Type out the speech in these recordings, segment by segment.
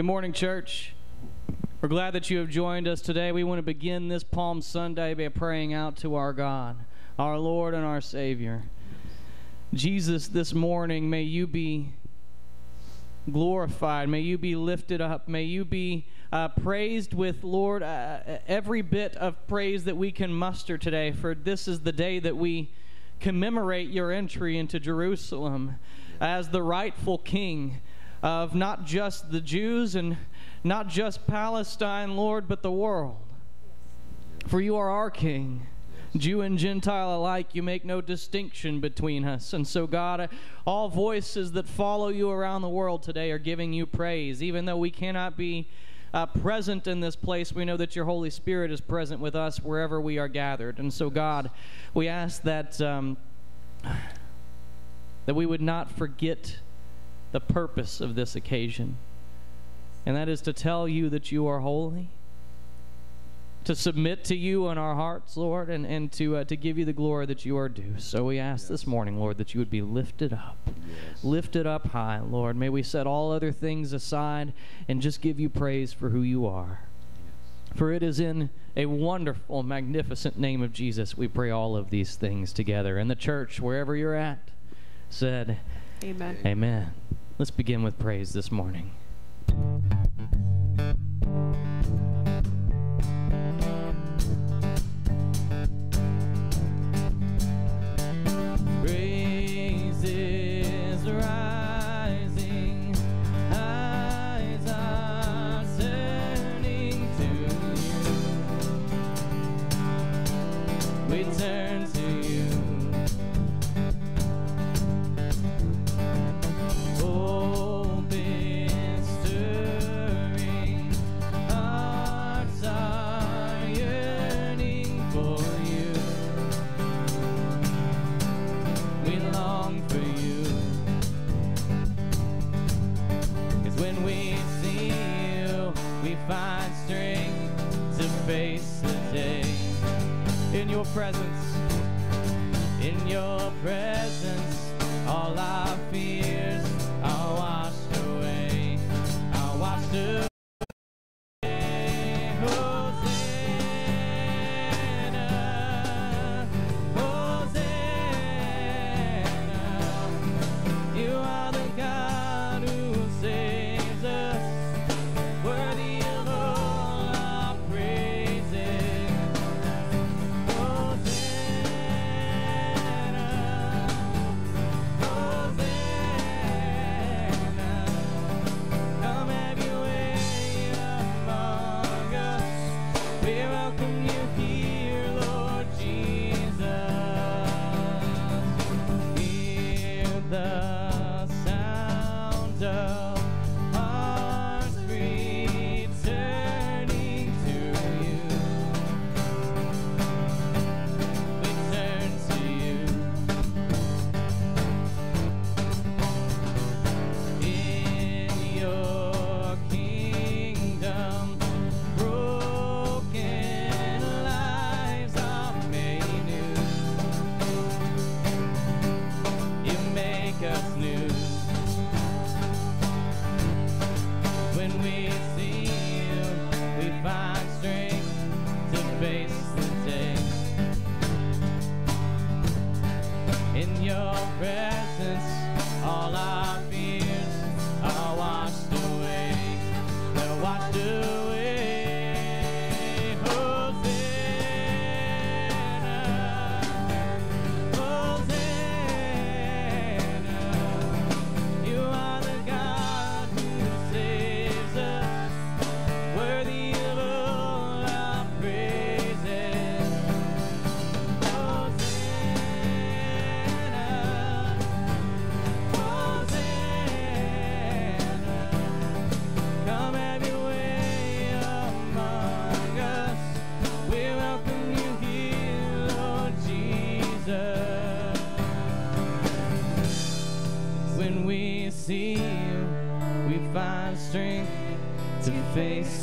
Good morning, church. We're glad that you have joined us today. We want to begin this Palm Sunday by praying out to our God, our Lord and our Savior. Jesus, this morning, may you be glorified. May you be lifted up. May you be uh, praised with, Lord, uh, every bit of praise that we can muster today, for this is the day that we commemorate your entry into Jerusalem as the rightful king of not just the Jews and not just Palestine, Lord, but the world. For you are our King. Jew and Gentile alike, you make no distinction between us. And so, God, all voices that follow you around the world today are giving you praise. Even though we cannot be uh, present in this place, we know that your Holy Spirit is present with us wherever we are gathered. And so, God, we ask that, um, that we would not forget the purpose of this occasion, and that is to tell you that you are holy, to submit to you in our hearts, Lord, and, and to, uh, to give you the glory that you are due. So we ask yes. this morning, Lord, that you would be lifted up, yes. lifted up high, Lord. May we set all other things aside and just give you praise for who you are. Yes. For it is in a wonderful, magnificent name of Jesus we pray all of these things together. And the church, wherever you're at, said, Amen. Amen. Let's begin with praise this morning. Presence,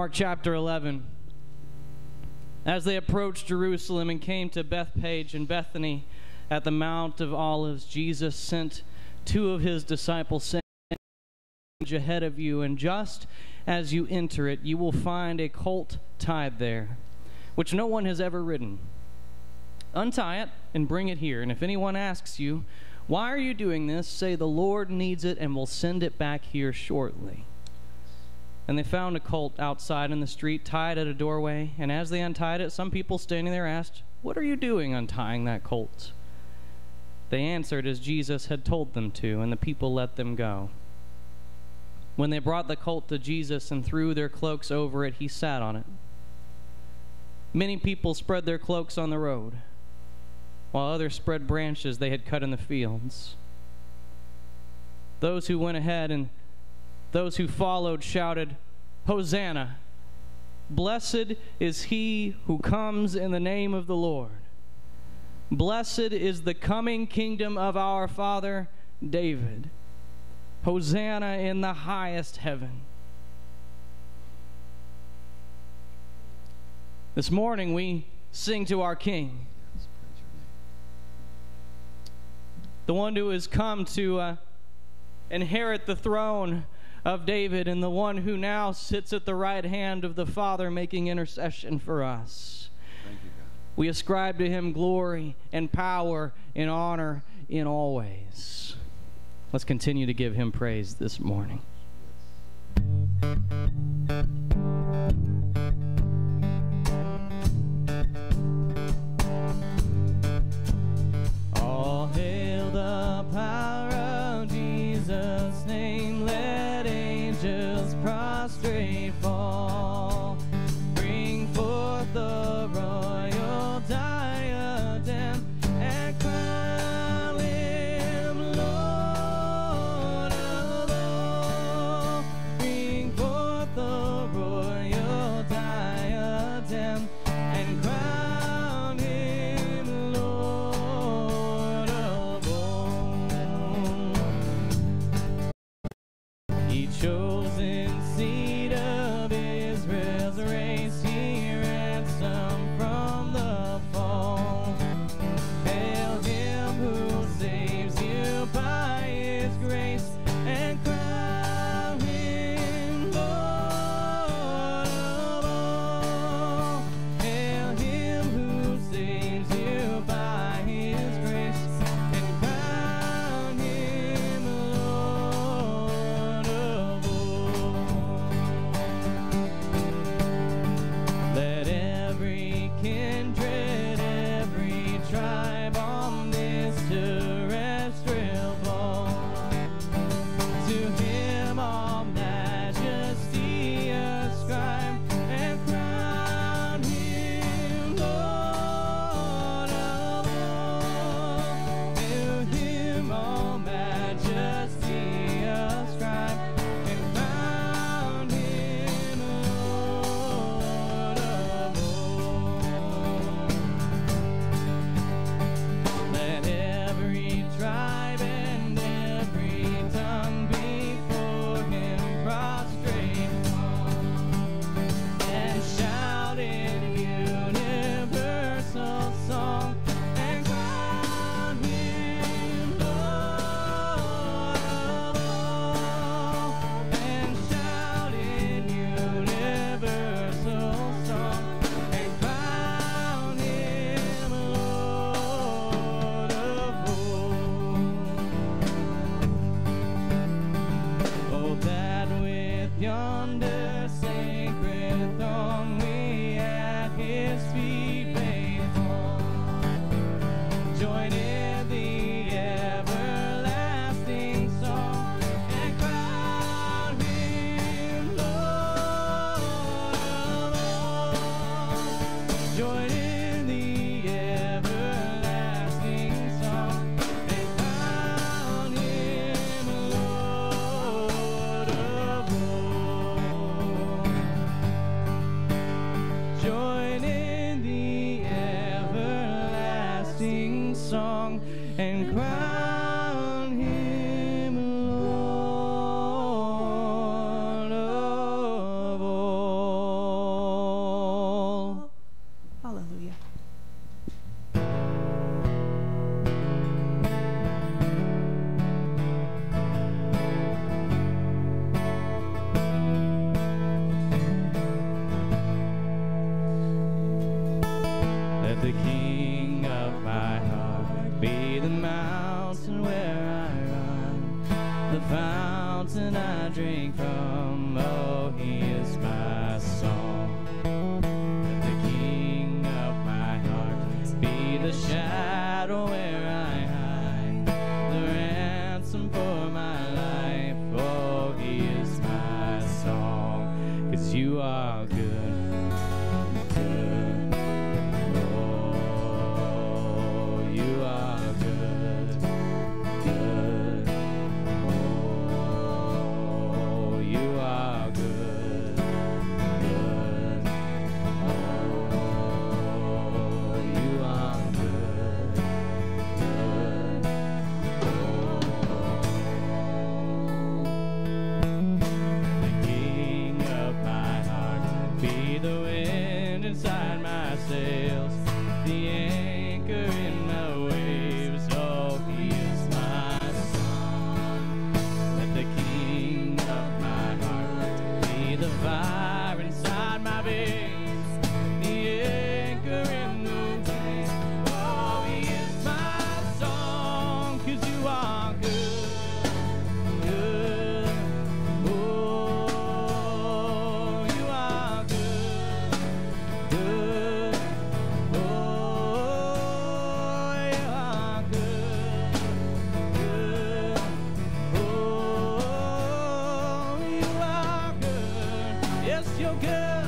Mark chapter 11. As they approached Jerusalem and came to Bethphage and Bethany at the Mount of Olives, Jesus sent two of his disciples, saying, Ahead of you, and just as you enter it, you will find a colt tied there, which no one has ever ridden. Untie it and bring it here. And if anyone asks you, Why are you doing this? say, The Lord needs it and will send it back here shortly. And they found a colt outside in the street, tied at a doorway. And as they untied it, some people standing there asked, What are you doing untying that colt? They answered as Jesus had told them to, and the people let them go. When they brought the colt to Jesus and threw their cloaks over it, he sat on it. Many people spread their cloaks on the road, while others spread branches they had cut in the fields. Those who went ahead and those who followed shouted, Hosanna! Blessed is he who comes in the name of the Lord. Blessed is the coming kingdom of our father David. Hosanna in the highest heaven. This morning we sing to our King, the one who has come to uh, inherit the throne of David and the one who now sits at the right hand of the Father making intercession for us. You, We ascribe to him glory and power and honor in all ways. Let's continue to give him praise this morning. All hail the power good. Yes, you're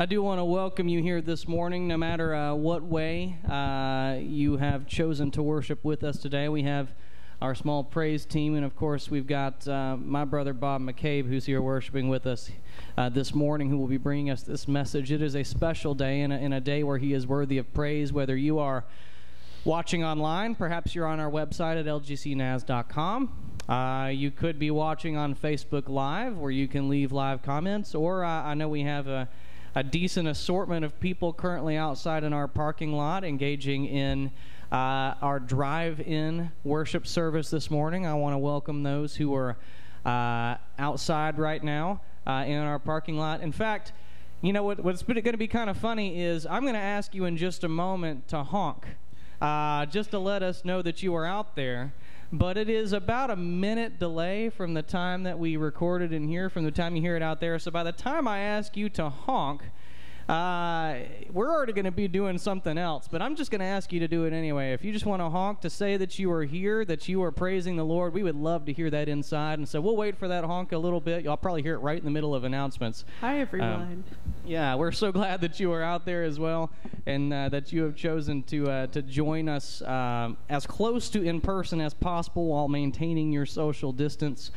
I do want to welcome you here this morning, no matter uh, what way uh, you have chosen to worship with us today. We have our small praise team, and of course, we've got uh, my brother Bob McCabe, who's here worshiping with us uh, this morning, who will be bringing us this message. It is a special day and a, a day where he is worthy of praise, whether you are watching online, perhaps you're on our website at lgcnaz.com. Uh, you could be watching on Facebook Live, where you can leave live comments, or uh, I know we have a, a decent assortment of people currently outside in our parking lot engaging in uh, our drive-in worship service this morning. I want to welcome those who are uh, outside right now uh, in our parking lot. In fact, you know what, what's going to be kind of funny is I'm going to ask you in just a moment to honk, uh, just to let us know that you are out there. But it is about a minute delay from the time that we recorded in here, from the time you hear it out there. So by the time I ask you to honk, uh, we're already going to be doing something else, but I'm just going to ask you to do it anyway. If you just want to honk to say that you are here, that you are praising the Lord, we would love to hear that inside. And so we'll wait for that honk a little bit. You'll probably hear it right in the middle of announcements. Hi, everyone. Yeah, we're so glad that you are out there as well, and uh, that you have chosen to uh, to join us um, as close to in person as possible while maintaining your social distance.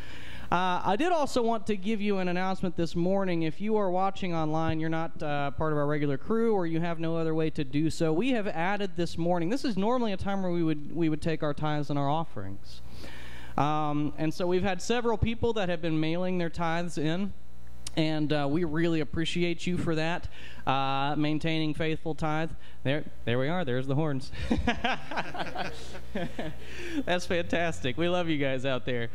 Uh, I did also want to give you an announcement this morning. If you are watching online, you're not uh, part of our regular crew, or you have no other way to do so. We have added this morning. This is normally a time where we would we would take our tithes and our offerings, um, and so we've had several people that have been mailing their tithes in. and uh, we really appreciate you for that. Uh, maintaining faithful tithe. There, there we are. There's the horns. That's fantastic. We love you guys out there.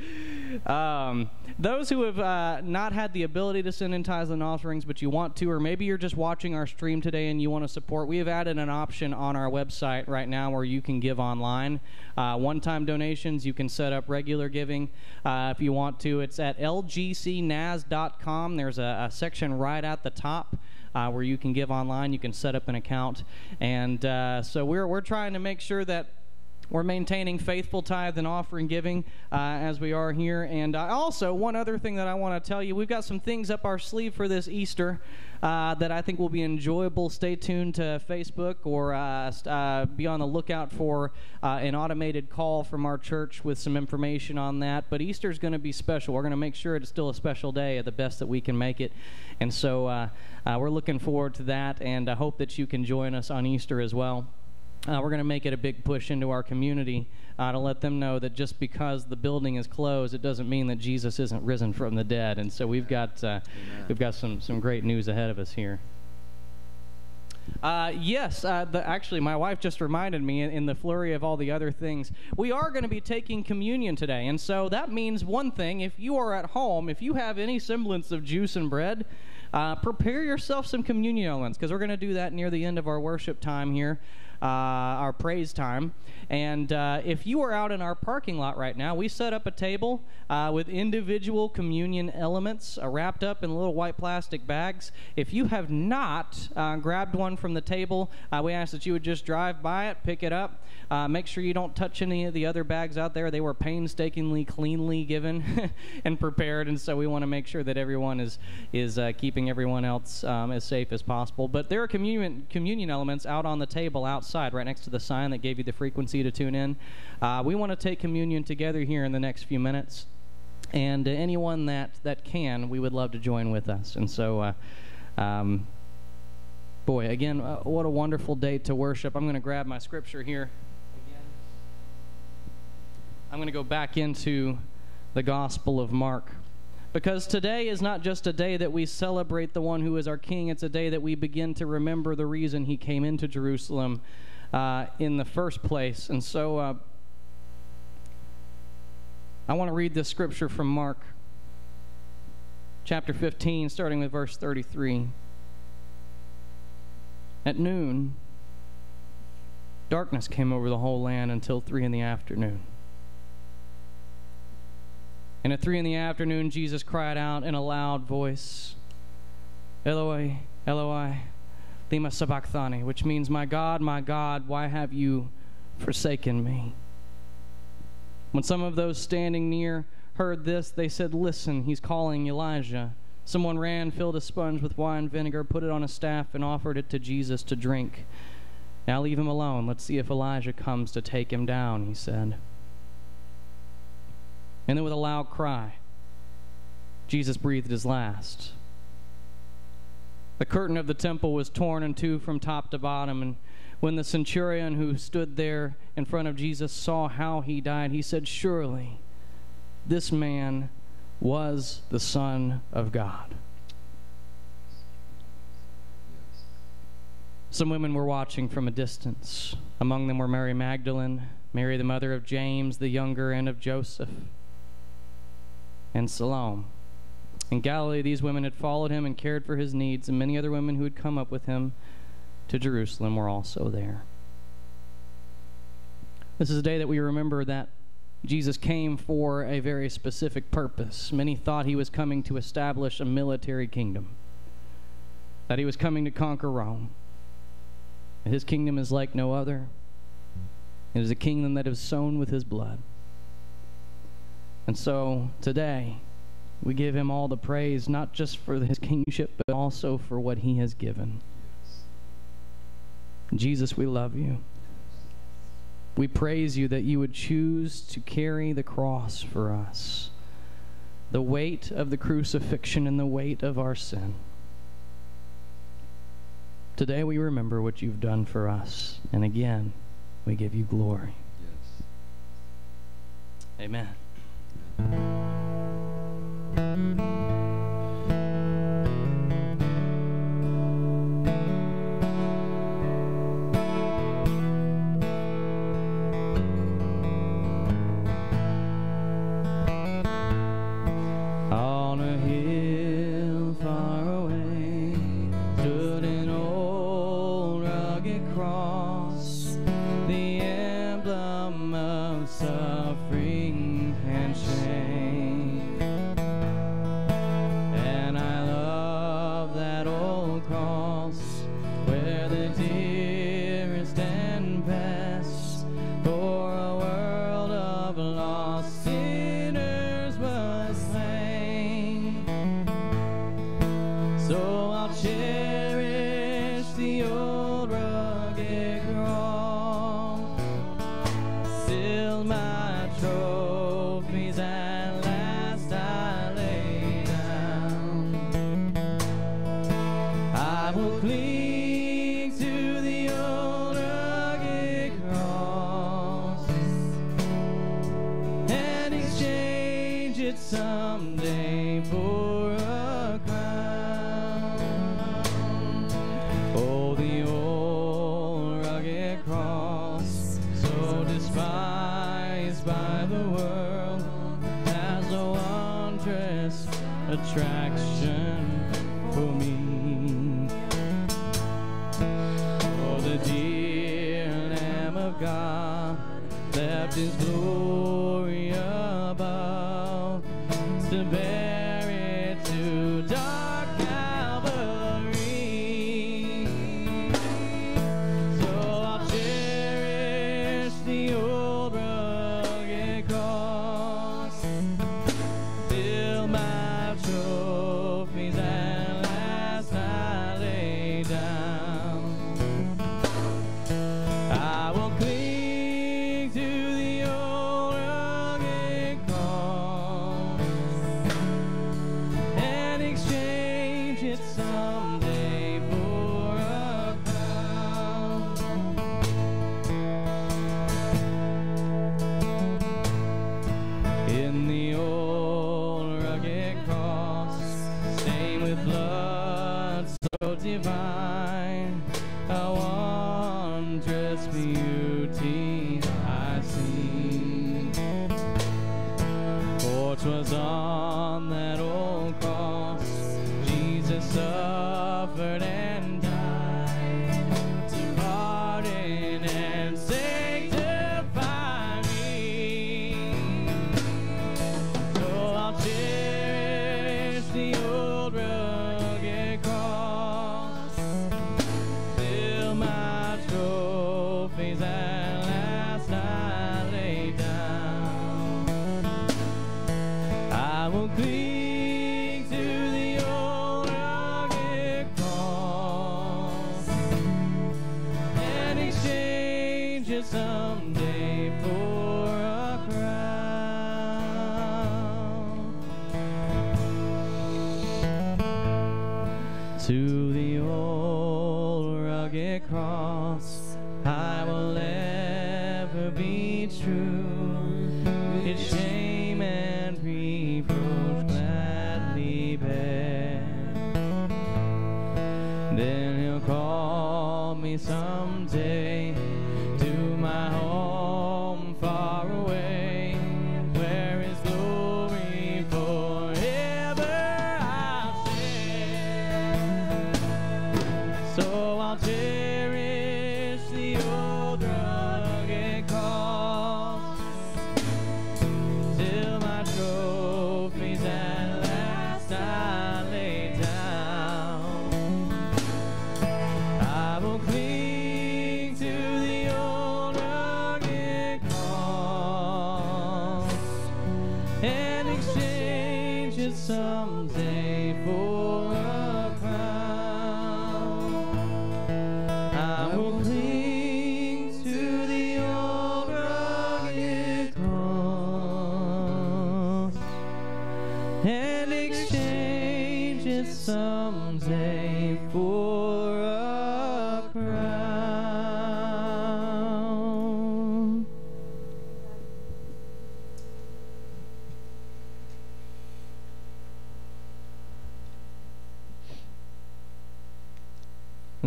Um, those who have uh, not had the ability to send in tithes and offerings, but you want to, or maybe you're just watching our stream today and you want to support, we have added an option on our website right now where you can give online. Uh, one-time donations. You can set up regular giving uh, if you want to. It's at lgcnaz.com. There's a, a section right at the top where you can give online. You can set up an account, and uh, so we're we're trying to make sure that we're maintaining faithful tithe and offering giving uh, as we are here. And uh, also, one other thing that I want to tell you we've got some things up our sleeve for this Easter uh, that I think will be enjoyable. Stay tuned to Facebook or uh, uh, be on the lookout for an automated call from our church with some information on that. But Easter is going to be special. We're going to make sure it's still a special day at the best that we can make it. And so we're looking forward to that, and I hope that you can join us on Easter as well. Uh, we're going to make it a big push into our community uh, to let them know that just because the building is closed, it doesn't mean that Jesus isn't risen from the dead. And so we've got uh, we've got some some great news ahead of us here. Uh, yes, uh, the, actually, my wife just reminded me in, in, the flurry of all the other things, we are going to be taking communion today. And so that means one thing if you are at home, if you have any semblance of juice and bread, uh, prepare yourself some communion elements because we're going to do that near the end of our worship time here uh, our praise time. And uh, if you are out in our parking lot right now, we set up a table uh, with individual communion elements uh, wrapped up in little white plastic bags. If you have not uh, grabbed one from the table, uh, we ask that you would just drive by it, pick it up. make sure you don't touch any of the other bags out there. They were painstakingly, cleanly given and prepared, and so we want to make sure that everyone is is keeping everyone else um, as safe as possible. But there are communion communion elements out on the table outside, right next to the sign that gave you the frequency to tune in. Uh, we want to take communion together here in the next few minutes. And uh, anyone that, that can, we would love to join with us. And so, uh, um, boy, again, uh, what a wonderful day to worship. I'm going to grab my scripture here. I'm going to go back into the Gospel of Mark. Because today is not just a day that we celebrate the one who is our King, it's a day that we begin to remember the reason he came into Jerusalem uh, in the first place. And so uh, I want to read this scripture from Mark chapter 15, starting with verse 33. At noon, darkness came over the whole land until three in the afternoon. And at three in the afternoon, Jesus cried out in a loud voice, Eloi, Eloi, lema sabachthani, which means, My God, my God, why have you forsaken me? When some of those standing near heard this, they said, Listen, he's calling Elijah. Someone ran, filled a sponge with wine vinegar, put it on a staff, and offered it to Jesus to drink. Now leave him alone. Let's see if Elijah comes to take him down, he said. And then with a loud cry, Jesus breathed his last. The curtain of the temple was torn in two from top to bottom. And when the centurion who stood there in front of Jesus saw how he died, he said, Surely this man was the Son of God. Some women were watching from a distance. Among them were Mary Magdalene, Mary, the mother of James the younger, and of Joseph, and Salome. In Galilee, these women had followed him and cared for his needs, and many other women who had come up with him to Jerusalem were also there. This is a day that we remember that Jesus came for a very specific purpose. Many thought he was coming to establish a military kingdom, that he was coming to conquer Rome. His kingdom is like no other. It is a kingdom that is sown with his blood. And so today, we give him all the praise, not just for his kingship, but also for what he has given. Jesus, we love you. We praise you that you would choose to carry the cross for us, the weight of the crucifixion and the weight of our sin. Today we remember what you've done for us, and again, we give you glory. Yes. Amen.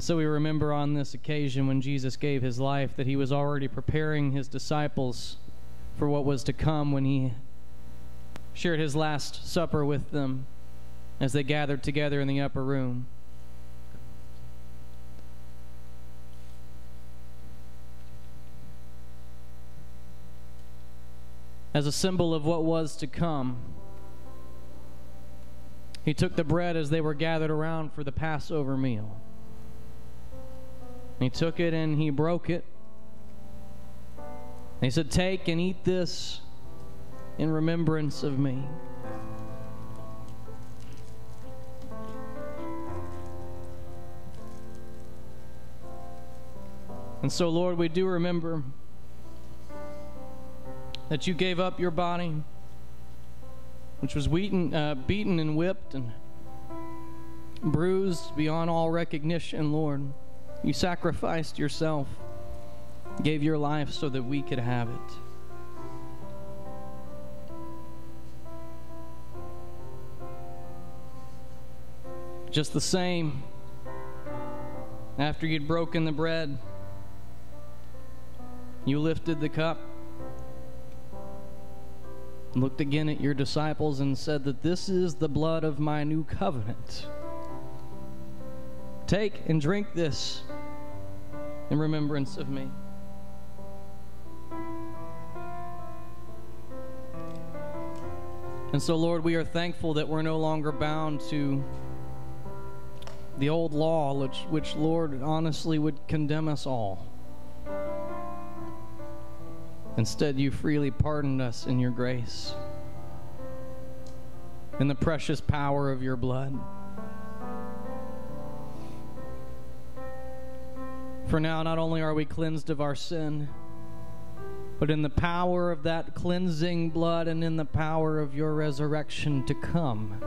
And so we remember on this occasion when Jesus gave his life that he was already preparing his disciples for what was to come when he shared his last supper with them as they gathered together in the upper room. As a symbol of what was to come, he took the bread as they were gathered around for the Passover meal. He took it and he broke it. And he said, Take and eat this in remembrance of me. And so, Lord, we do remember that you gave up your body, which was beaten, uh, beaten and whipped and bruised beyond all recognition, Lord. You sacrificed yourself, gave your life so that we could have it. Just the same, after you'd broken the bread, you lifted the cup, looked again at your disciples, and said that this is the blood of my new covenant. Take and drink this in remembrance of me. And so, Lord, we are thankful that we're no longer bound to the old law, which, which, Lord, honestly would condemn us all. Instead, you freely pardoned us in your grace, in the precious power of your blood. For now, not only are we cleansed of our sin, but in the power of that cleansing blood and in the power of your resurrection to come,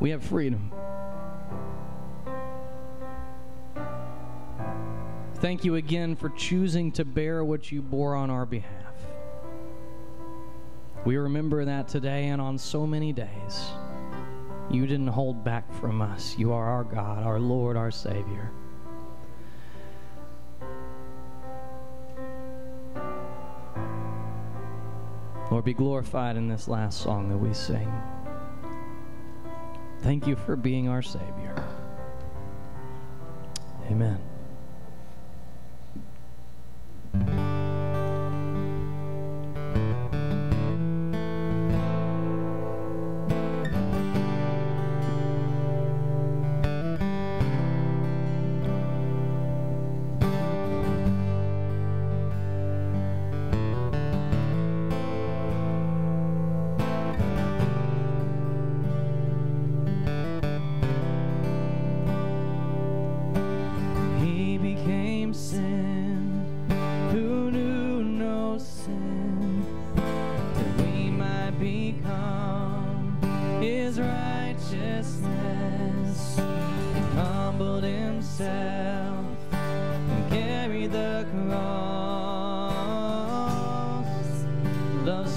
we have freedom. Thank you again for choosing to bear what you bore on our behalf. We remember that today and on so many days. You didn't hold back from us. You are our God, our Lord, our Savior. Lord, be glorified in this last song that we sing. Thank you for being our Savior. Amen.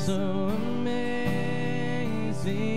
Name above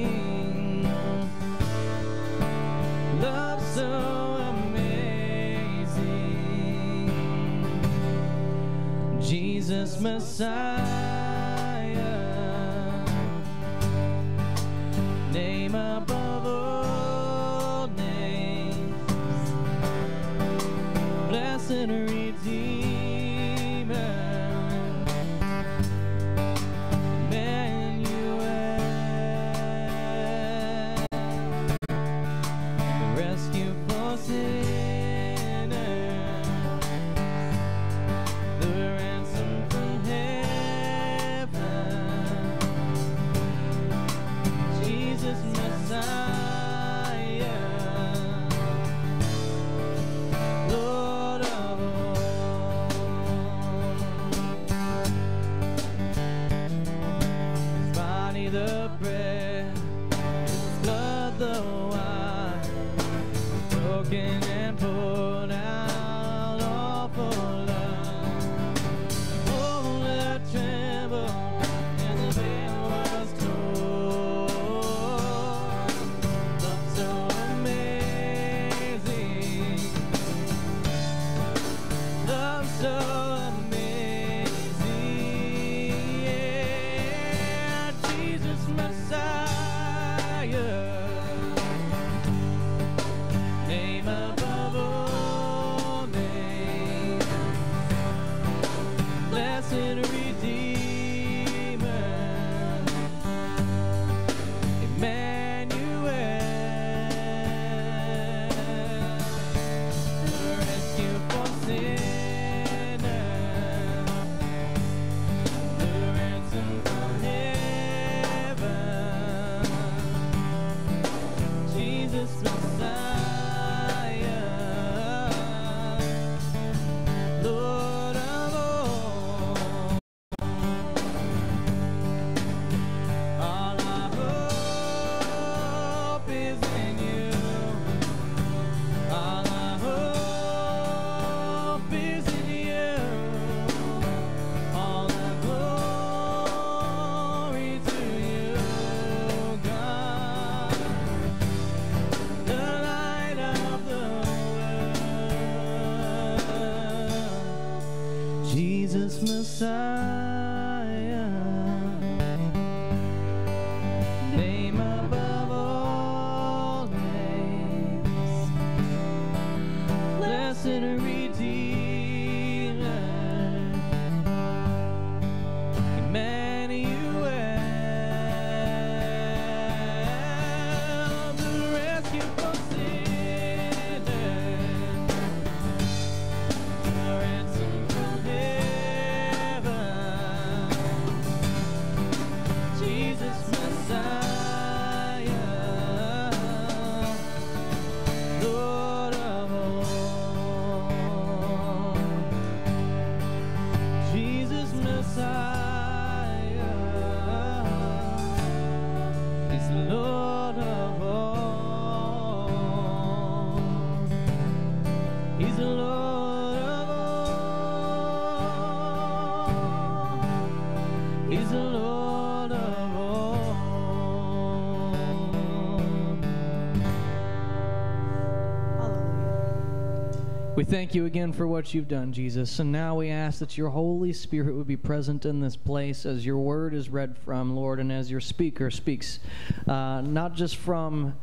thank you again for what you've done, Jesus. And now we ask that your Holy Spirit would be present in this place as your word is read from, Lord, and as your speaker speaks, uh, not just from,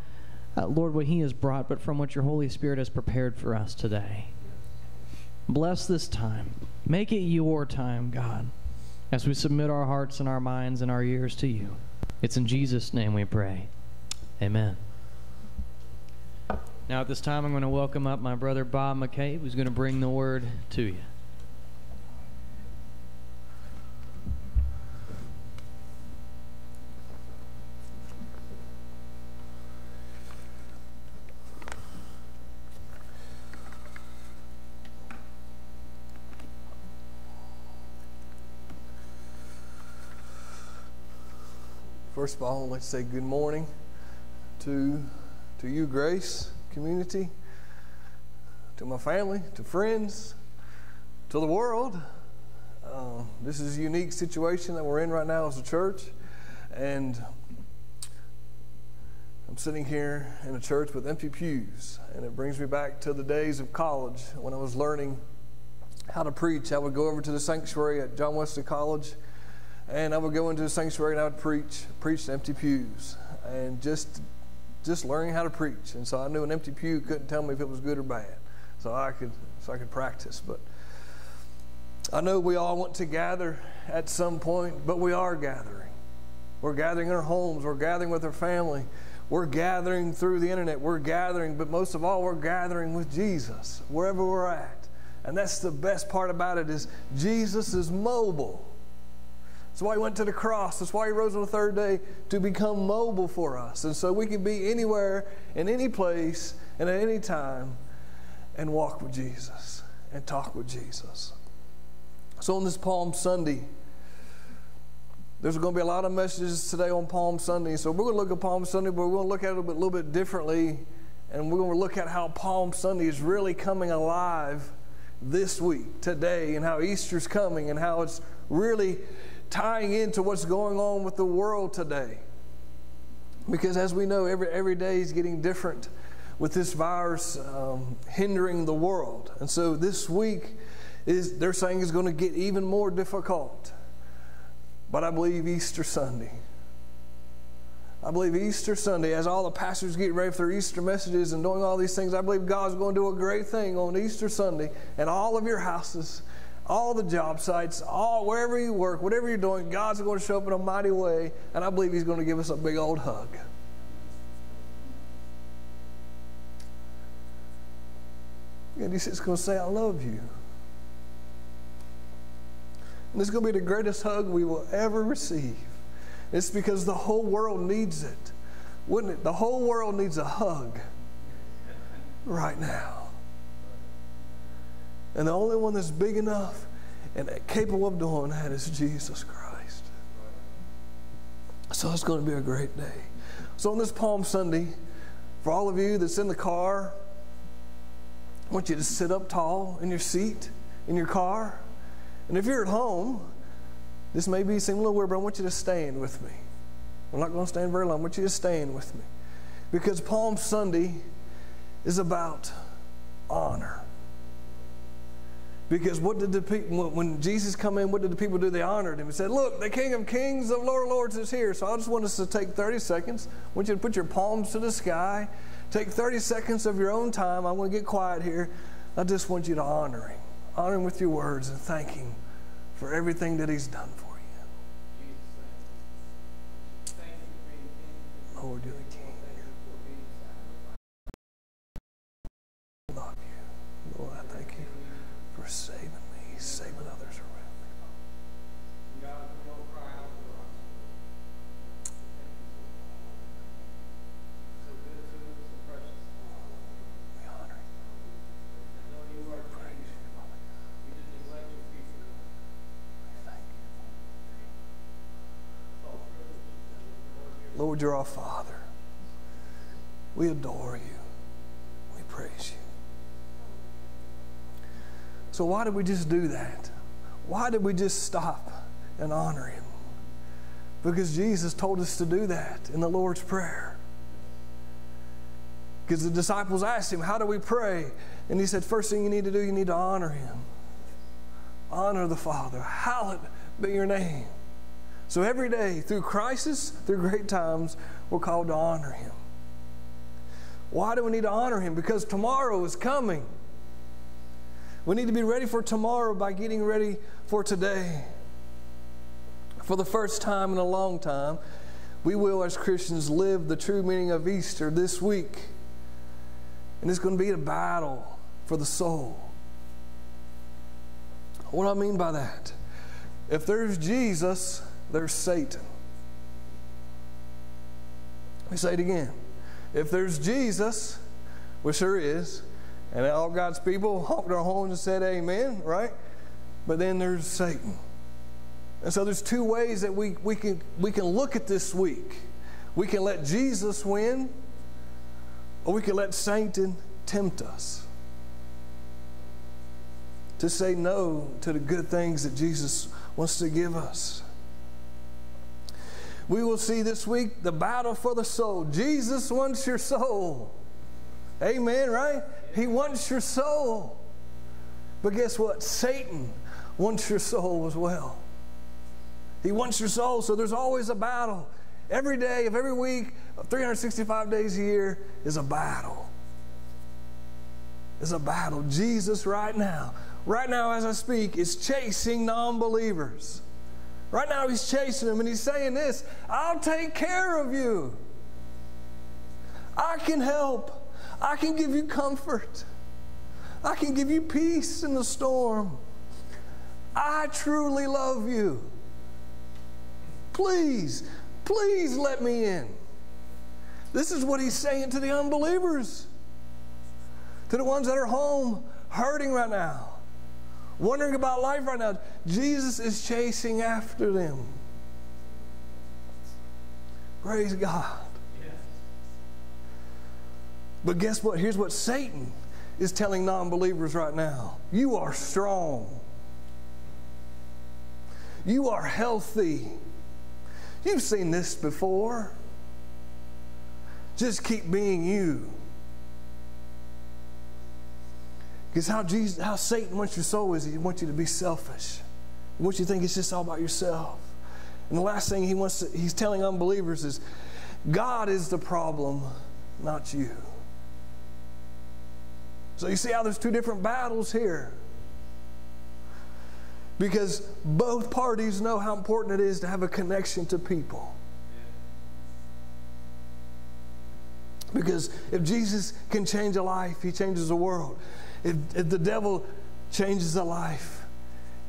uh, Lord, what he has brought, but from what your Holy Spirit has prepared for us today. Bless this time. Make it your time, God, as we submit our hearts and our minds and our ears to you. It's in Jesus' name we pray. Amen. Now, at this time, I'm going to welcome up my brother Bob McCabe, who's going to bring the word to you. First of all, to say good morning to, to you, Grace community, to my family, to friends, to the world. Uh, this is a unique situation that we're in right now as a church, and I'm sitting here in a church with empty pews, and it brings me back to the days of college when I was learning how to preach. I would go over to the sanctuary at John Wesley College and I would go into the sanctuary and I would preach, preach to empty pews, and just just learning how to preach. And so I knew an empty pew couldn't tell me if it was good or bad, so I could so I could practice. But I know we all want to gather at some point, but we are gathering. We're gathering in our homes. We're gathering with our family. We're gathering through the internet. We're gathering, but most of all, we're gathering with Jesus wherever we're at. And that's the best part about it is Jesus is mobile. That's why he went to the cross. That's why he rose on the third day to become mobile for us. And so we can be anywhere, in any place, and at any time and walk with Jesus and talk with Jesus. So on this Palm Sunday, there's going to be a lot of messages today on Palm Sunday. So we're going to look at Palm Sunday, but we're going to look at it a, little bit differently. And we're going to look at how Palm Sunday is really coming alive this week, today, and how Easter's coming, and how it's really tying into what's going on with the world today. Because as we know, every, every day is getting different with this virus um, hindering the world. And so this week is they're saying is going to get even more difficult. But I believe Easter Sunday. I believe Easter Sunday, as all the pastors get ready for their Easter messages and doing all these things, I believe God's going to do a great thing on Easter Sunday in all of your houses all the job sites, all wherever you work, whatever you're doing, God's going to show up in a mighty way, and I believe He's going to give us a big old hug. And He's just going to say, I love you. And this is going to be the greatest hug we will ever receive. It's because the whole world needs it. Wouldn't it? The whole world needs a hug right now. And the only one that's big enough and capable of doing that is Jesus Christ. So it's going to be a great day. So on this Palm Sunday, for all of you that's in the car, I want you to sit up tall in your seat, in your car. And if you're at home, this may be seem a little weird, but I want you to stand with me. I'm not going to stand very long. I want you to stand with me. Because Palm Sunday is about honor. Because what did the people, when Jesus come in, what did the people do? They honored him He said, Look, the King of Kings, the Lord of Lords is here. So I just want us to take 30 seconds. I want you to put your palms to the sky. Take 30 seconds of your own time. I'm going to get quiet here. I just want you to honor him. Honor him with your words and thank him for everything that he's done for you. Lord, you're our Father. We adore you. We praise you. So, why did we just do that? Why did we just stop and honor him? Because Jesus told us to do that in the Lord's Prayer. Because the disciples asked him, How do we pray? And he said, First thing you need to do, you need to honor him. Honor the Father. Hallowed be your name. So every day, through crisis, through great times, we're called to honor him. Why do we need to honor him? Because tomorrow is coming. We need to be ready for tomorrow by getting ready for today. For the first time in a long time, we will, as Christians, live the true meaning of Easter this week. And it's going to be a battle for the soul. What do I mean by that? If there's Jesus, there's Satan. Let me say it again. If there's Jesus, which there is, and all God's people honked their horns and said amen, right? But then there's Satan. And so there's two ways that we, we, can, we can look at this week. We can let Jesus win, or we can let Satan tempt us to say no to the good things that Jesus wants to give us. We will see this week the battle for the soul. Jesus wants your soul. Amen, right? He wants your soul. But guess what? Satan wants your soul as well. He wants your soul, so there's always a battle. Every day of every week, of 365 days a year, is a battle. Is a battle. Jesus, right now, right now as I speak, is chasing non believers. Right now, he's chasing them and he's saying this I'll take care of you. I can help. I can give you comfort. I can give you peace in the storm. I truly love you. Please, please let me in. This is what he's saying to the unbelievers, to the ones that are home hurting right now, wondering about life right now. Jesus is chasing after them. Praise God. But guess what? Here's what Satan is telling non believers right now you are strong, you are healthy. You've seen this before. Just keep being you. Because how, Jesus, how Satan wants your soul is he wants you to be selfish. He wants you to think it's just all about yourself. And the last thing he wants to, he's telling unbelievers is God is the problem, not you. So you see how there's two different battles here. Because both parties know how important it is to have a connection to people. Because if Jesus can change a life, he changes the world. If, if the devil changes a life,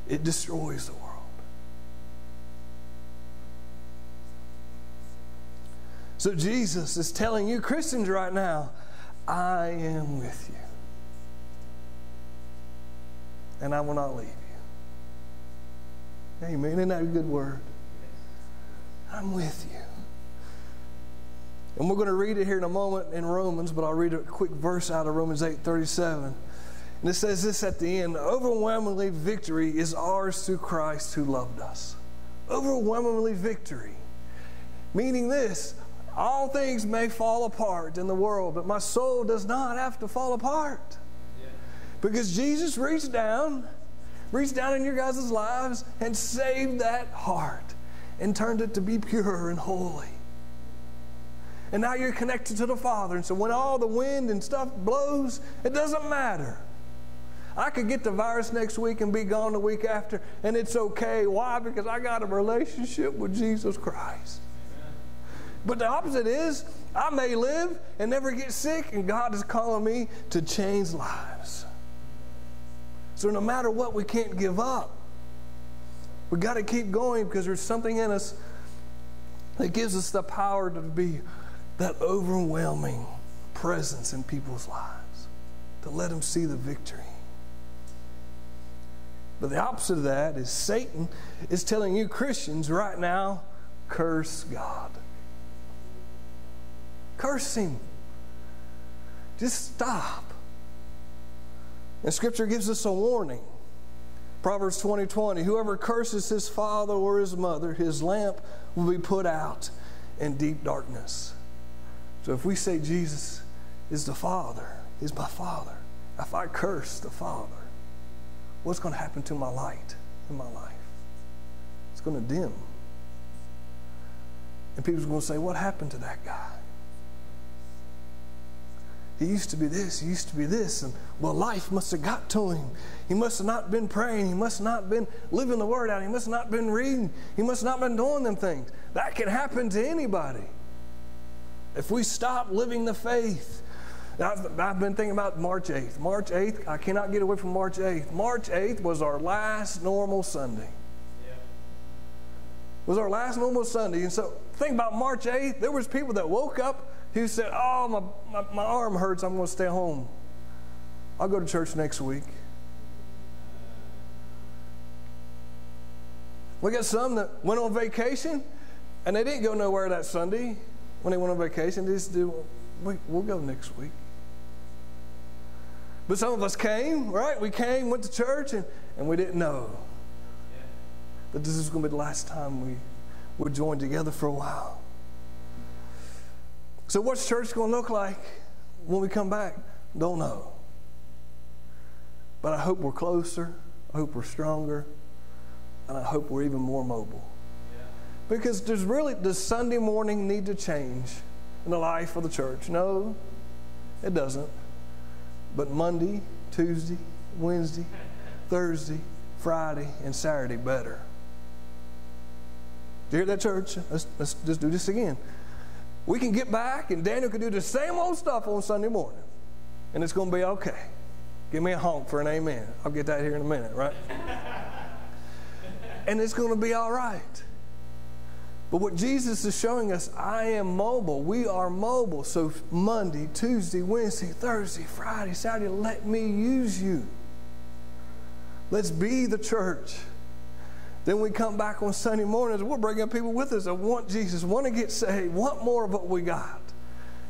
it destroys the world. So Jesus is telling you, Christians, right now, I am with you. And I will not leave you. Amen. Isn't that a good word? I'm with you. And we're going to read it here in a moment in Romans, but I'll read a quick verse out of Romans 8 37. And it says this at the end overwhelmingly, victory is ours through Christ who loved us. Overwhelmingly, victory. Meaning this all things may fall apart in the world, but my soul does not have to fall apart. Because Jesus reached down reached down in your guys' lives and saved that heart and turned it to be pure and holy. And now you're connected to the Father. And so when all the wind and stuff blows, it doesn't matter. I could get the virus next week and be gone the week after, and it's okay. Why? Because I got a relationship with Jesus Christ. But the opposite is, I may live and never get sick, and God is calling me to change lives. So no matter what, we can't give up. We got to keep going because there's something in us that gives us the power to be that overwhelming presence in people's lives, to let them see the victory. But the opposite of that is Satan is telling you Christians right now, curse God. Curse him. Just stop. And scripture gives us a warning. Proverbs 20 20, whoever curses his father or his mother, his lamp will be put out in deep darkness. So if we say Jesus is the Father, is my Father, if I curse the Father, what's going to happen to my light in my life? It's going to dim. And people are going to say, What happened to that guy? He used to be this, he used to be this, and well, life must have got to him. He must have not been praying, he must have not been living the word out, he must have not been reading, he must have not been doing them things. That can happen to anybody. If we stop living the faith, I've, I've, been thinking about March 8th. March 8th, I cannot get away from March 8th. March 8th was our last normal Sunday. Yeah. Was our last normal Sunday. And so think about March 8th, there was people that woke up who said, Oh, my, my, my arm hurts, I'm going to stay home. I'll go to church next week. We got some that went on vacation and they didn't go nowhere that Sunday when they went on vacation. They just do, we'll go next week. But some of us came, right? We came, went to church, and, and we didn't know that this is going to be the last time we would joined together for a while. So, what's church going to look like when we come back? Don't know. But I hope we're closer. I hope we're stronger. And I hope we're even more mobile. Yeah. Because there's really, does Sunday morning need to change in the life of the church? No, it doesn't. But Monday, Tuesday, Wednesday, Thursday, Friday, and Saturday better. Do you hear that, church? Let's, let's just do this again. We can get back, and Daniel can do the same old stuff on Sunday morning, and it's going to be okay. Give me a honk for an amen. I'll get that here in a minute, right? and it's going to be all right. But what Jesus is showing us, I am mobile. We are mobile. So Monday, Tuesday, Wednesday, Thursday, Friday, Saturday, let me use you. Let's be the church. Then we come back on Sunday mornings, we're bringing people with us that want Jesus, want to get saved, want more of what we got.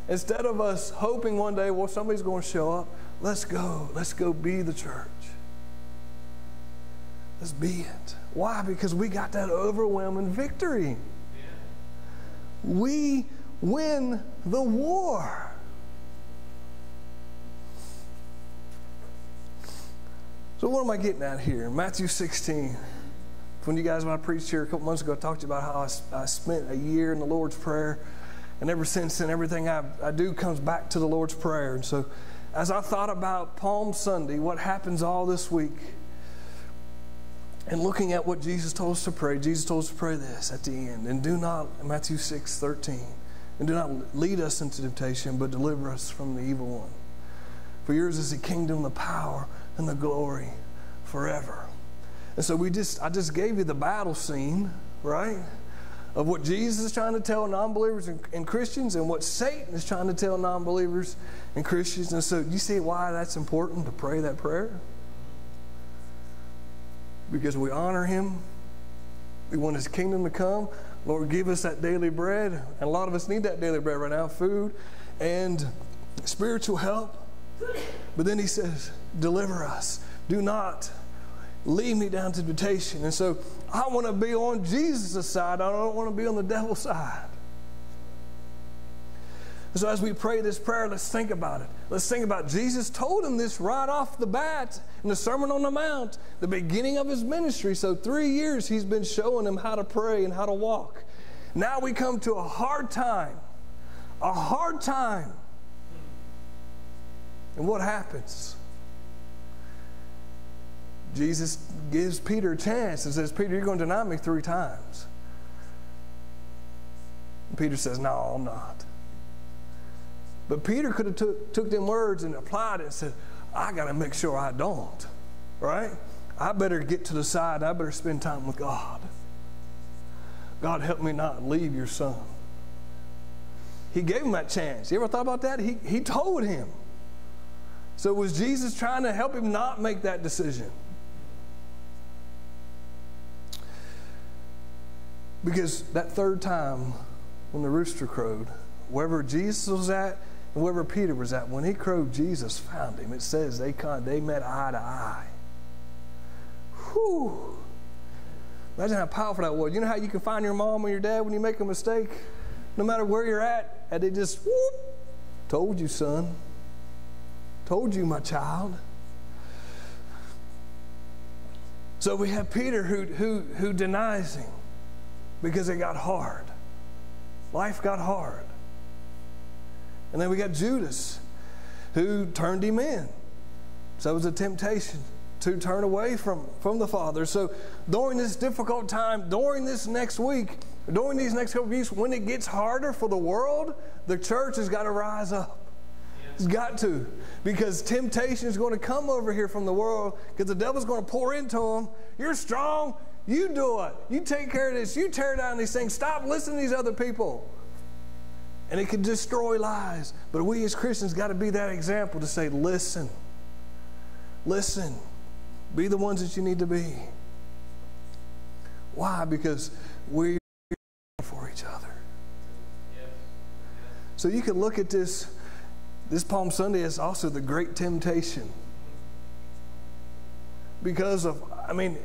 Instead of us hoping one day, well, somebody's going to show up, let's go. Let's go be the church. Let's be it. Why? Because we got that overwhelming victory. We win the war. So, what am I getting at here? Matthew 16. When you guys, when I preached here a couple months ago, I talked to you about how I, I spent a year in the Lord's Prayer. And ever since then, everything I, I do comes back to the Lord's Prayer. And so, as I thought about Palm Sunday, what happens all this week, and looking at what Jesus told us to pray, Jesus told us to pray this at the end. And do not, Matthew 6 13, and do not lead us into temptation, but deliver us from the evil one. For yours is the kingdom, the power, and the glory forever. And so we just, I just gave you the battle scene, right? Of what Jesus is trying to tell non believers and, and, Christians and what Satan is trying to tell non believers and Christians. And so, you see why that's important to pray that prayer? Because we honor Him, we want His kingdom to come. Lord, give us that daily bread. And a lot of us need that daily bread right now food and spiritual help. But then He says, deliver us. Do not lead me down to temptation. And so I want to be on Jesus' side. I don't want to be on the devil's side. so as we pray this prayer, let's think about it. Let's think about it. Jesus told him this right off the bat in the Sermon on the Mount, the beginning of his ministry. So three years he's been showing him how to pray and how to walk. Now we come to a hard time. A hard time. And what happens? Jesus gives Peter a chance and says, Peter, you're going to deny me three times. And Peter says, No, I'm not. But Peter could have took, took them words and applied it and said, I got to make sure I don't, right? I better get to the side. I better spend time with God. God, help me not leave your son. He gave him that chance. You ever thought about that? He, he told him. So was Jesus trying to help him not make that decision? Because that third time when the rooster crowed, wherever Jesus was at and wherever Peter was at, when he crowed, Jesus found him. It says they, they met eye to eye. Whew. Imagine how powerful that was. You know how you can find your mom or your dad when you make a mistake? No matter where you're at, and they just, whoop, told you, son. Told you, my child. So we have Peter who, who, who denies him because it got hard. Life got hard. And then we got Judas who turned him in. So it was a temptation to turn away from, from the Father. So during this difficult time, during this next week, during these next couple of weeks, when it gets harder for the world, the church has got to rise up. It's got to. Because temptation is going to come over here from the world because the devil's going to pour into them. You're strong. You do it. You take care of this. You tear down these things. Stop listening to these other people. And it can destroy lives. But we as Christians got to be that example to say, listen. Listen. Be the ones that you need to be. Why? Because we're for each other. So you can look at this. This Palm Sunday is also the great temptation. Because of, I mean,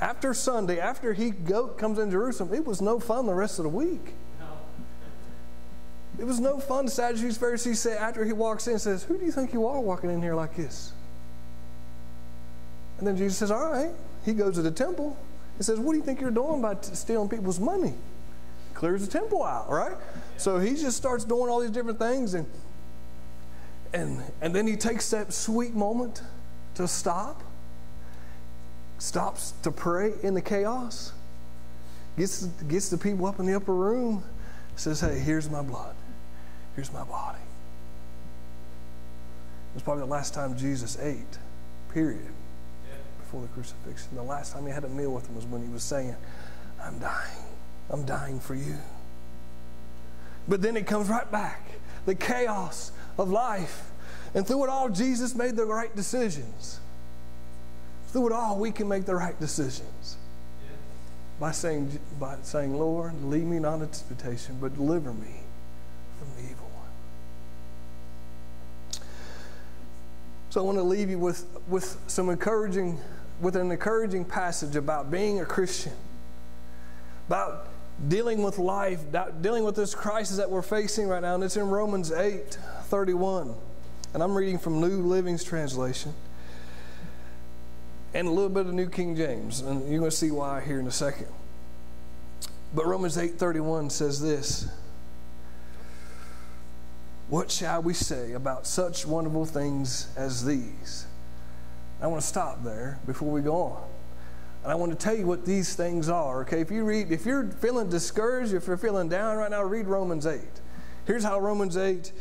after Sunday, after he go, comes in Jerusalem, it was no fun the rest of the week. It was no fun. The Sadducees, Pharisees say after he walks in, says, "Who do you think you are walking in here like this?" And then Jesus says, "All right." He goes to the temple and says, "What do you think you're doing by stealing people's money?" Clears the temple out, right? So he just starts doing all these different things, and and and then he takes that sweet moment to stop stops to pray in the chaos, gets, gets the people up in the upper room, says, Hey, here's my blood, here's my body. It was probably the last time Jesus ate, period, yeah. before the crucifixion. The last time he had a meal with them was when he was saying, I'm dying. I'm dying for you. But then it comes right back the chaos of life. And through it all, Jesus made the right decisions. Through it all, we can make the right decisions. By saying, by saying, Lord, lead me not into temptation, but deliver me from the evil So I want to leave you with, with some encouraging, with an encouraging passage about being a Christian, about dealing with life, dealing with this crisis that we're facing right now. And it's in Romans 8 31. And I'm reading from New Living's translation and a little bit of New King James, and you're going to see why here in a second. But Romans 8:31 says this: What shall we say about such wonderful things as these? I want to stop there before we go on. And I want to tell you what these things are. Okay, if you read, if you're feeling discouraged, if you're feeling down right now, read Romans 8. Here's how Romans 8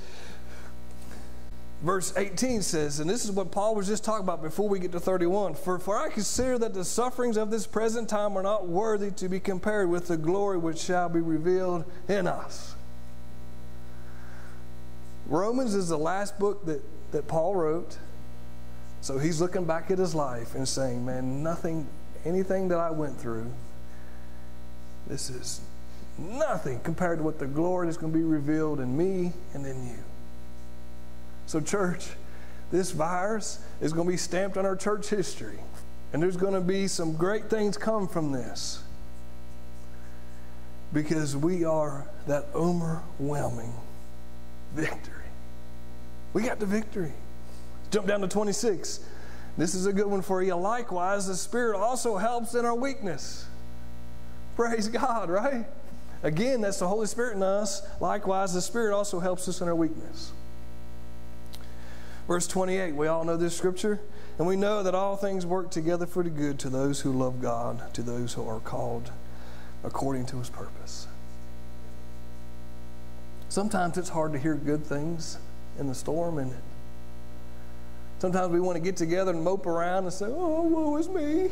verse 18 says, and this is what Paul was just talking about before we get to 31 For, for I consider that the sufferings of this present time are not worthy to be compared with the glory which shall be revealed in us. Romans is the last book that, that Paul wrote. So he's looking back at his life and saying, Man, nothing, anything that I went through, this is nothing compared to what the glory is going to be revealed in me and in you. So, church, this virus is going to be stamped on our church history. And there's going to be some great things come from this. Because we are that overwhelming victory. We got the victory. Jump down to 26. This is a good one for you. Likewise, the Spirit also helps in our weakness. Praise God, right? Again, that's the Holy Spirit in us. Likewise, the Spirit also helps us in our weakness. Verse 28, we all know this scripture. And we know that all things work together for the good to those who love God, to those who are called according to his purpose. Sometimes it's hard to hear good things in the storm, and sometimes we want to get together and mope around and say, Oh, woe is me.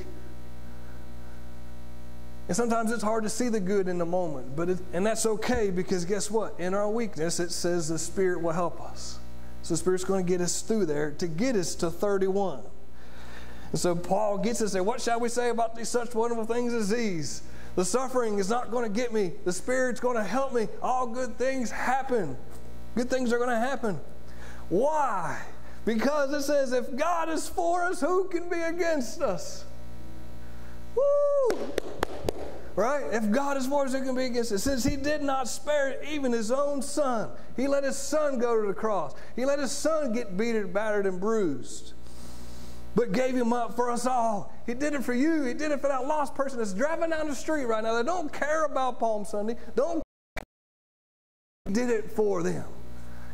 And sometimes it's hard to see the good in the moment, but it, and that's okay because guess what? In our weakness, it says the Spirit will help us. So the Spirit's going to get us through there to get us to 31. And so Paul gets us there. What shall we say about these such wonderful things as these? The suffering is not going to get me. The Spirit's going to help me. All good things happen. Good things are going to happen. Why? Because it says, if God is for us, who can be against us? Woo! Right? If God is for us, who can be against us? Since He did not spare even His own Son, He let His Son go to the cross. He let His Son get beaten, battered, and bruised but gave him up for us all. He did it for you. He did it for that lost person that's driving down the street right now. They don't care about Palm Sunday. Don't. He did it for them.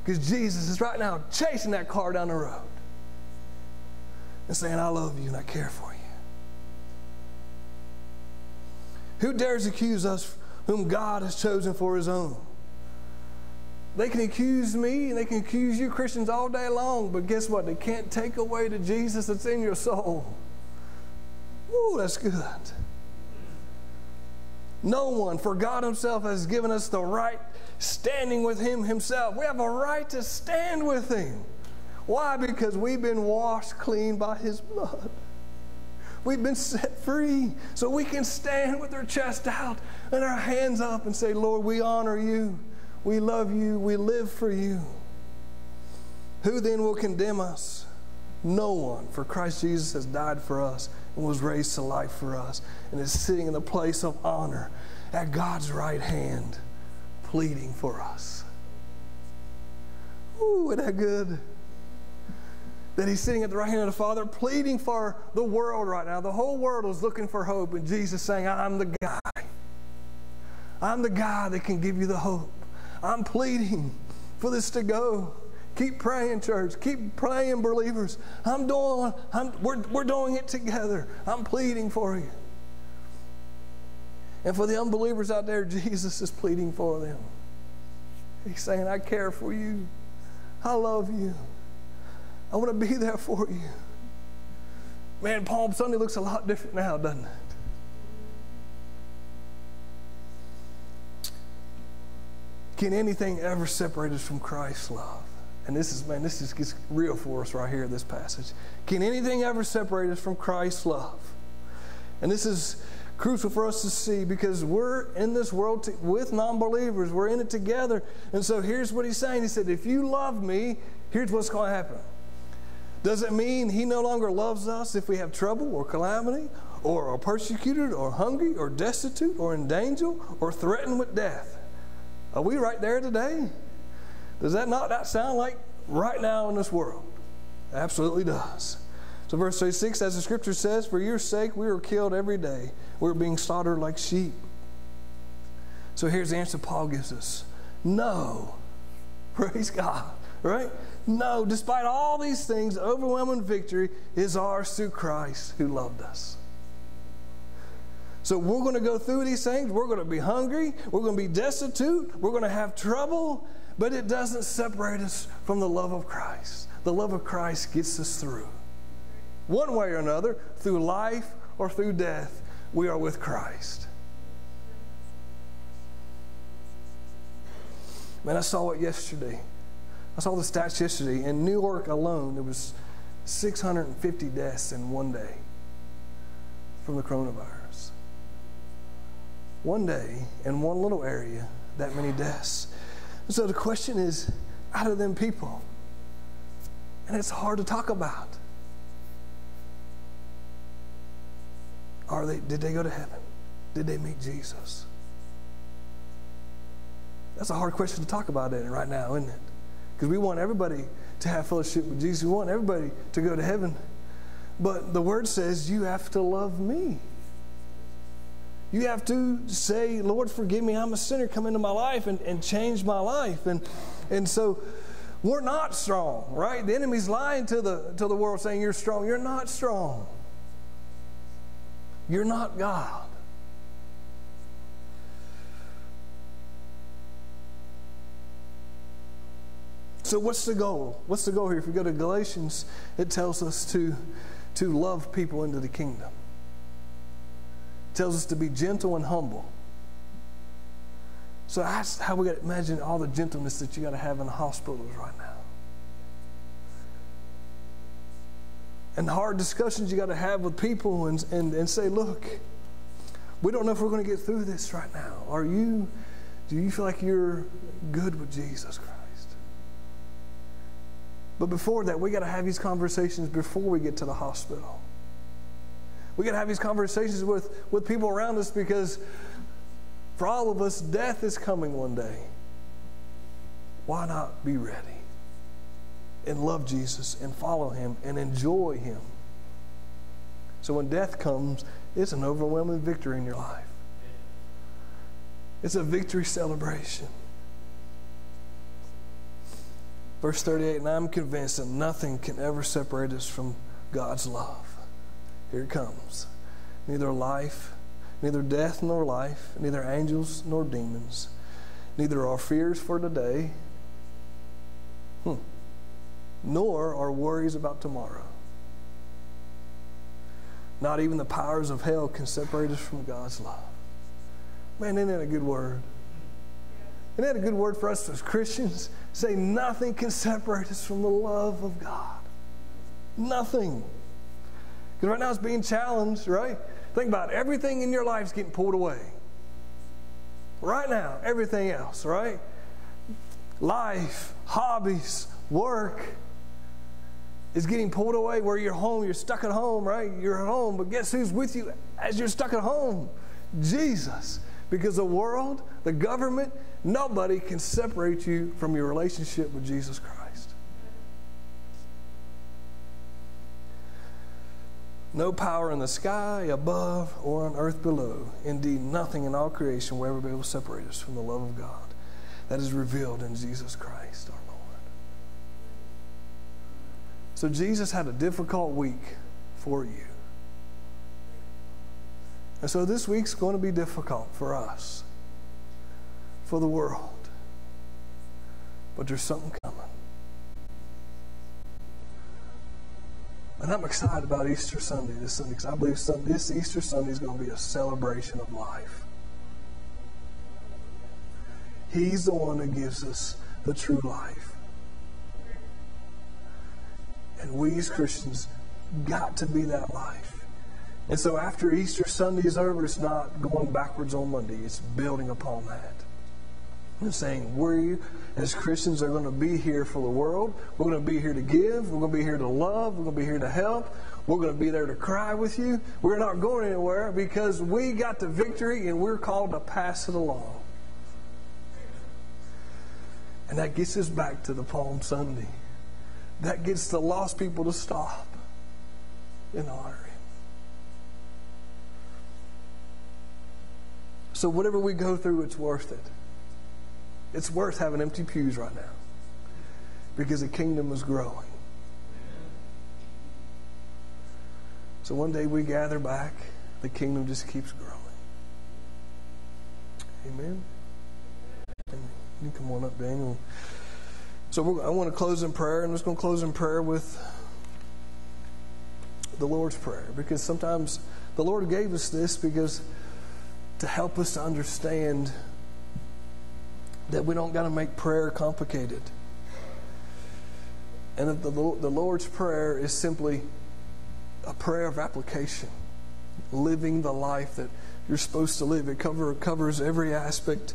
Because Jesus is right now chasing that car down the road and saying, I love you and I care for you. Who dares accuse us whom God has chosen for his own? They can accuse me and they can accuse you Christians all day long, but guess what? They can't take away the Jesus that's in your soul. Ooh, that's good. No one, for God Himself has given us the right standing with Him Himself. We have a right to stand with Him. Why? Because we've been washed clean by His blood. We've been set free. So we can stand with our chest out and our hands up and say, Lord, we honor you. We love you. We live for you. Who then will condemn us? No one, for Christ Jesus has died for us and was raised to life for us and is sitting in the place of honor at God's right hand, pleading for us. Ooh, isn't that good? That he's sitting at the right hand of the Father, pleading for the world right now. The whole world is looking for hope, and Jesus saying, I'm the guy. I'm the guy that can give you the hope. I'm pleading for this to go. Keep praying, church. Keep praying, believers. I'm doing, I'm, we're, we're doing it together. I'm pleading for you. And for the unbelievers out there, Jesus is pleading for them. He's saying, I care for you. I love you. I want to be there for you. Man, Palm Sunday looks a lot different now, doesn't it? Can anything ever separate us from Christ's love? And this is, man, this is gets real for us right here in this passage. Can anything ever separate us from Christ's love? And this is crucial for us to see because we're in this world to, with non believers. We're in it together. And so here's what he's saying He said, If you love me, here's what's going to happen. Does it mean he no longer loves us if we have trouble or calamity, or are persecuted, or hungry, or destitute, or in danger, or threatened with death? Are we right there today? Does that not that sound like right now in this world? Absolutely does. So, verse 36, as the scripture says, For your sake we are killed every day. We're being slaughtered like sheep. So, here's the answer Paul gives us No. Praise God. Right? No, despite all these things, overwhelming victory is ours through Christ who loved us. So we're going to go through these things. We're going to be hungry. We're going to be destitute. We're going to have trouble. But it doesn't separate us from the love of Christ. The love of Christ gets us through. One way or another, through life or through death, we are with Christ. Man, I saw it yesterday. I saw the stats yesterday. In New York alone, there was 650 deaths in one day from the coronavirus one day in one little area that many deaths. So the question is out of them people, and it's hard to talk about. Are they, did they go to heaven? Did they meet Jesus? That's a hard question to talk about in right now, isn't it? because we want everybody to have fellowship with Jesus. We want everybody to go to heaven. But the word says you have to love me. You have to say, Lord, forgive me. I'm a sinner. Come into my life and, and change my life. And, and so we're not strong, right? The enemy's lying to the, to the world saying you're strong. You're not strong. You're not God. So, what's the goal? What's the goal here? If we go to Galatians, it tells us to, to love people into the kingdom. Tells us to be gentle and humble. So that's how we got to imagine all the gentleness that you got to have in the hospitals right now. And hard discussions you got to have with people and, and, and say, look, we don't know if we're going to get through this right now. Are you, do you feel like you're good with Jesus Christ? But before that, we got to have these conversations before we get to the hospital. We got to have these conversations with, with people around us because for all of us, death is coming one day. Why not be ready and love Jesus and follow him and enjoy him? So when death comes, it's an overwhelming victory in your life. It's a victory celebration. Verse 38 And I'm convinced that nothing can ever separate us from God's love. Here it comes. Neither life, neither death nor life, neither angels nor demons, neither our fears for today, hmm, nor our worries about tomorrow. Not even the powers of hell can separate us from God's love. Man, isn't that a good word? Isn't that a good word for us as Christians? Say, nothing can separate us from the love of God. Nothing. Because right now it's being challenged, right? Think about it. everything in your life is getting pulled away. Right now, everything else, right? Life, hobbies, work is getting pulled away where you're home. You're stuck at home, right? You're at home, but guess who's with you as you're stuck at home? Jesus. Because the world, the government, nobody can separate you from your relationship with Jesus Christ. No power in the sky above or on earth below. Indeed, nothing in all creation will ever be able to separate us from the love of God that is revealed in Jesus Christ our Lord. So, Jesus had a difficult week for you. And so this week's going to be difficult for us, for the world. But there's something coming. And I'm excited about Easter Sunday this Sunday because I believe this Easter Sunday is going to be a celebration of life. He's the one who gives us the true life. And we as Christians got to be that life. And so after Easter Sunday is over, it's not going backwards on Monday, it's building upon that. Saying, we as Christians are going to be here for the world. We're going to be here to give. We're going to be here to love. We're going to be here to help. We're going to be there to cry with you. We're not going anywhere because we got the victory and we're called to pass it along. And that gets us back to the Palm Sunday. That gets the lost people to stop and honor Him. So, whatever we go through, it's worth it. It's worth having empty pews right now because the kingdom is growing. So, one day we gather back, the kingdom just keeps growing. Amen. You come on up, Daniel. So I want to close in prayer, and I'm just going to close in prayer with the Lord's Prayer because sometimes the Lord gave us this because to help us to understand that we don't got to make prayer complicated. And the, the Lord's Prayer is simply a prayer of application, living the life that you're supposed to live. It cover, covers every aspect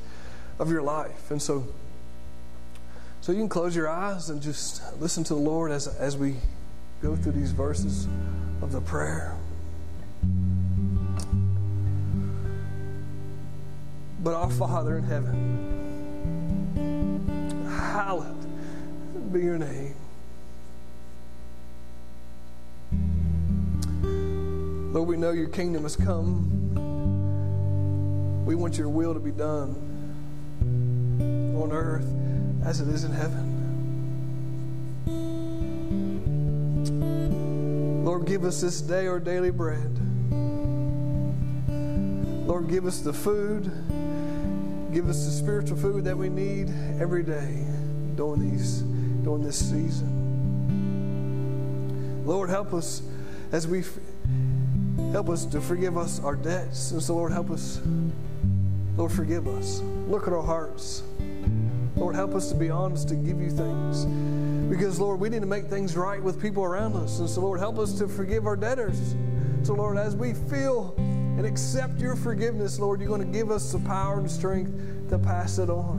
of your life. And so, so you can close your eyes and just listen to the Lord as, as we go through these verses of the prayer. But our Father in heaven, hallowed be your name. Lord, we know your kingdom has come. We want your will to be done on earth as it is in heaven. Lord, give us this day our daily bread. Lord, give us the food, give us the spiritual food that we need every day during these during this season. Lord, help us as we help us to forgive us our debts. And so, Lord, help us. Lord, forgive us. Look at our hearts. Lord, help us to be honest to give you things. Because, Lord, we need to make things right with people around us. And so, Lord, help us to forgive our debtors. So, Lord, as we feel and accept your forgiveness, Lord, you're going to give us the power and strength to pass it on.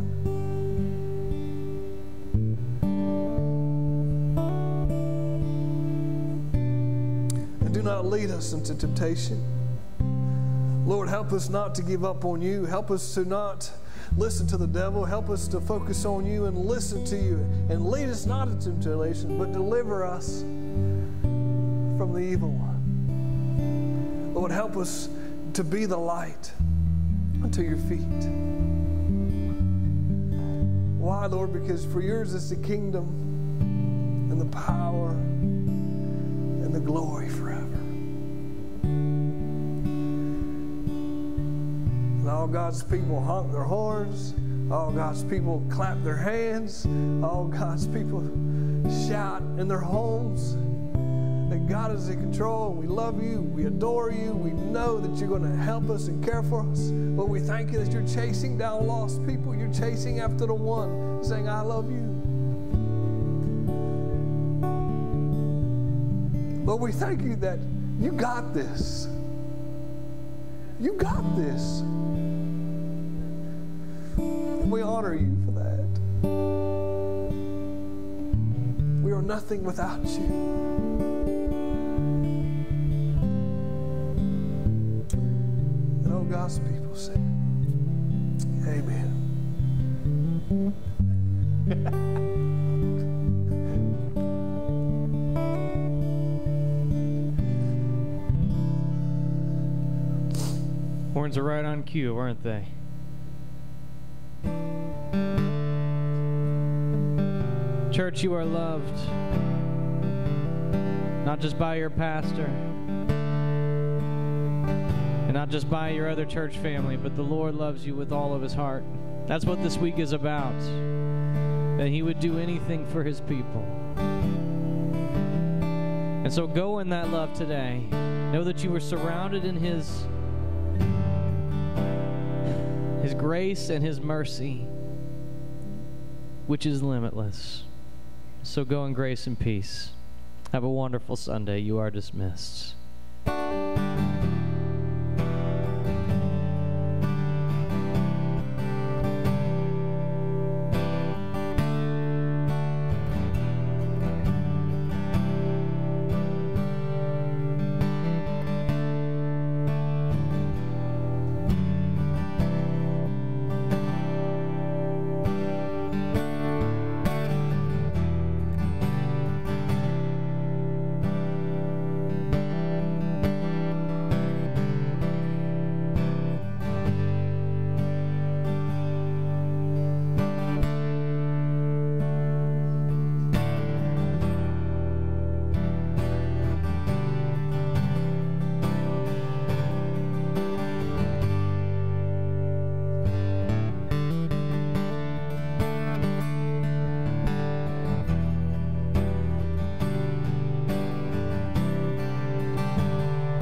And do not lead us into temptation. Lord, help us not to give up on you. Help us to not listen to the devil. Help us to focus on you and listen to you. And lead us not into temptation, but deliver us from the evil one. Lord, help us to be the light unto your feet. Why, Lord? Because for yours is the kingdom and the power and the glory forever. And all God's people honk their horns. All God's people clap their hands. All God's people shout in their homes God is in control. We love you. We adore you. We know that you're going to help us and care for us. But we thank you that you're chasing down lost people. You're chasing after the one, saying, I love you. Lord, we thank you that you got this. You got this. And we honor you for that. We are nothing without you. God's people say, Amen. Horns are right on cue, aren't they? Church, you are loved. Not just by your pastor, and not just by your other church family, but the Lord loves you with all of his heart. That's what this week is about. That he would do anything for his people. And so go in that love today. Know that you are surrounded in his his grace and his mercy which is limitless. So go in grace and peace. Have a wonderful Sunday. You are dismissed.